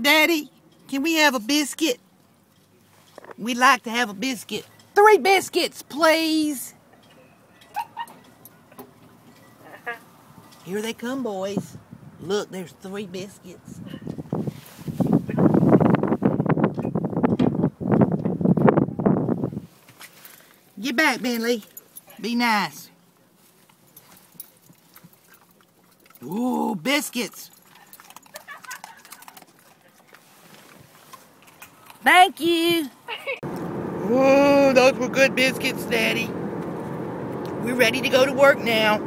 Daddy, can we have a biscuit? We'd like to have a biscuit. Three biscuits, please. Here they come, boys. Look, there's three biscuits. Get back, Bentley. Be nice. Ooh, biscuits. Thank you. Ooh, those were good biscuits, Daddy. We're ready to go to work now.